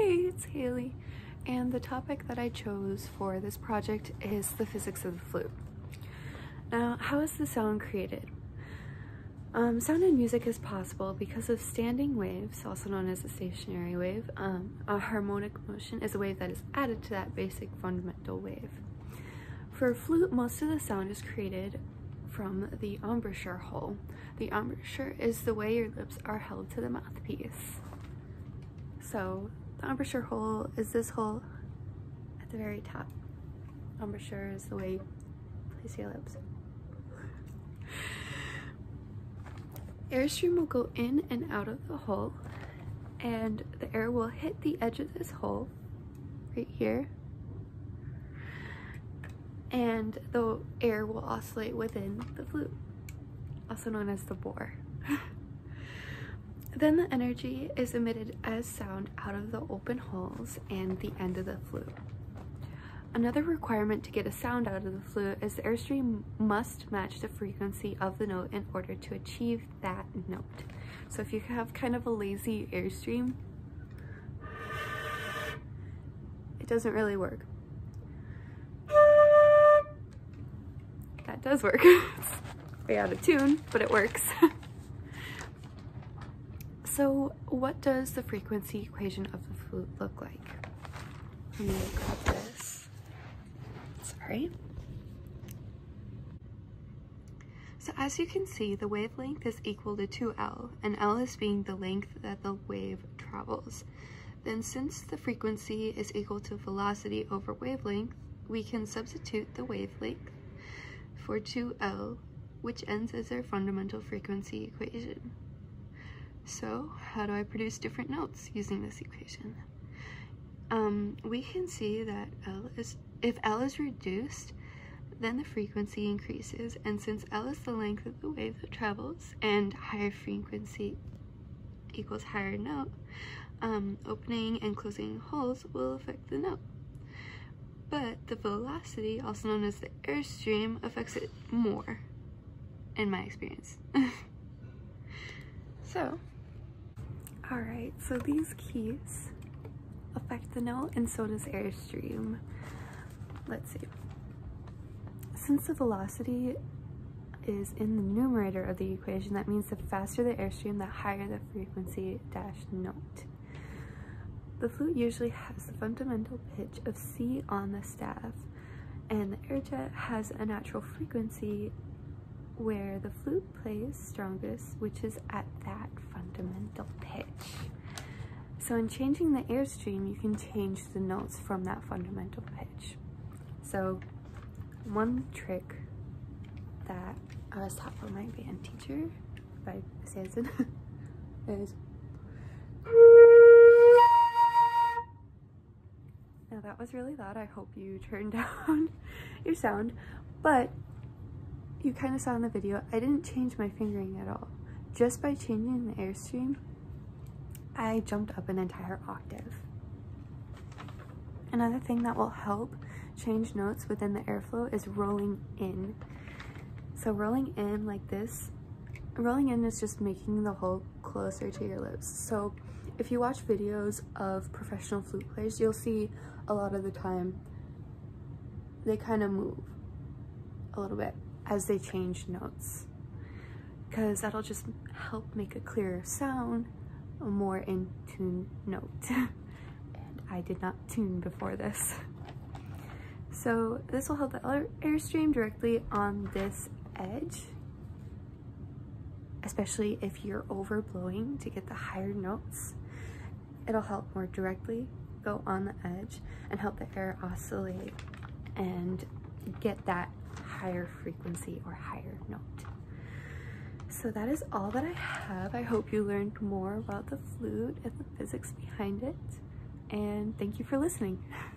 Hey, it's Hayley, and the topic that I chose for this project is the physics of the flute. Now, how is the sound created? Um, sound in music is possible because of standing waves, also known as a stationary wave. Um, a harmonic motion is a wave that is added to that basic fundamental wave. For a flute, most of the sound is created from the embouchure hole. The embouchure is the way your lips are held to the mouthpiece. So the embouchure hole is this hole at the very top. Embouchure is the way you place your lips. Airstream will go in and out of the hole and the air will hit the edge of this hole right here and the air will oscillate within the flute, also known as the bore. then the energy is emitted as sound out of the open holes and the end of the flute. Another requirement to get a sound out of the flute is the airstream must match the frequency of the note in order to achieve that note. So if you have kind of a lazy airstream, it doesn't really work. That does work. way out of tune, but it works. so what does the frequency equation of the flute look like? Let me grab this right? So as you can see, the wavelength is equal to 2L, and L is being the length that the wave travels. Then since the frequency is equal to velocity over wavelength, we can substitute the wavelength for 2L, which ends as our fundamental frequency equation. So how do I produce different notes using this equation? Um, we can see that L is if L is reduced, then the frequency increases, and since L is the length of the wave that travels, and higher frequency equals higher note, um, opening and closing holes will affect the note. But the velocity, also known as the airstream, affects it more, in my experience. so, so these keys affect the note, and so does airstream let's see. Since the velocity is in the numerator of the equation, that means the faster the airstream, the higher the frequency dash note. The flute usually has the fundamental pitch of C on the staff, and the airjet has a natural frequency where the flute plays strongest, which is at that fundamental pitch. So in changing the airstream, you can change the notes from that fundamental pitch. So one trick that I was taught by my band teacher by Sanson is now that was really loud. I hope you turned down your sound, but you kind of saw in the video, I didn't change my fingering at all. Just by changing the airstream, I jumped up an entire octave. Another thing that will help change notes within the airflow is rolling in. So rolling in like this, rolling in is just making the hole closer to your lips. So if you watch videos of professional flute players, you'll see a lot of the time they kind of move a little bit as they change notes because that'll just help make a clearer sound, more in tune note. and I did not tune before this. So this will help the airstream directly on this edge, especially if you're overblowing to get the higher notes. It'll help more directly go on the edge and help the air oscillate and get that higher frequency or higher note. So that is all that I have. I hope you learned more about the flute and the physics behind it. And thank you for listening.